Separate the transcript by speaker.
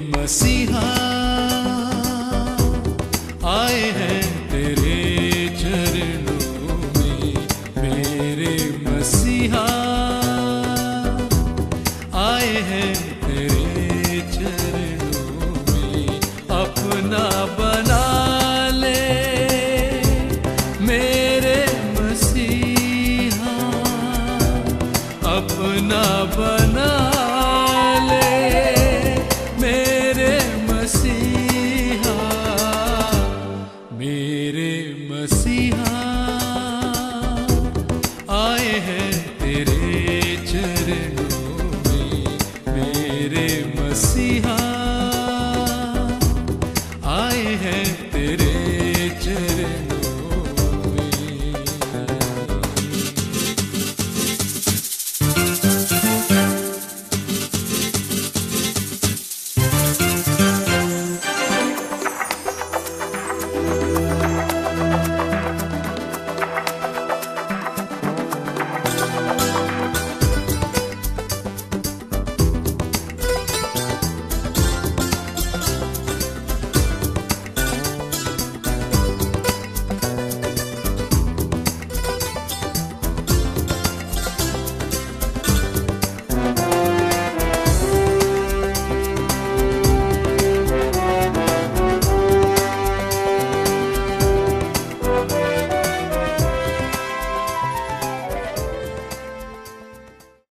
Speaker 1: मसीहा, आए हैं तेरे चरणों में मेरे मसीहा, आए हैं तेरे चरणों में अपना बना ले मेरे मसीहा, अपना बना आए हैं तेरे चरणों में मेरे मसीहा।